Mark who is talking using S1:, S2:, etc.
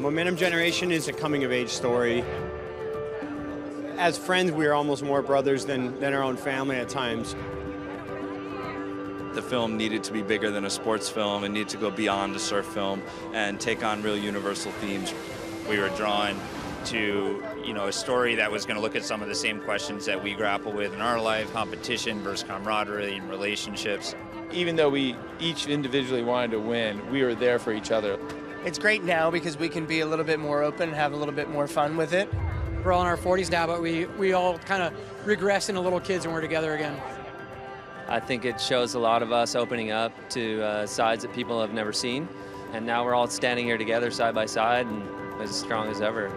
S1: Momentum Generation is a coming of age story. As friends, we are almost more brothers than, than our own family at times.
S2: The film needed to be bigger than a sports film. It needed to go beyond a surf film and take on real universal themes.
S3: We were drawn to you know a story that was going to look at some of the same questions that we grapple with in our life competition versus camaraderie and relationships
S4: even though we each individually wanted to win we were there for each other
S5: it's great now because we can be a little bit more open and have a little bit more fun with it.
S6: We're all in our 40s now but we we all kind of regress into little kids when we're together again.
S7: I think it shows a lot of us opening up to uh, sides that people have never seen. And now we're all standing here together side by side and as strong as ever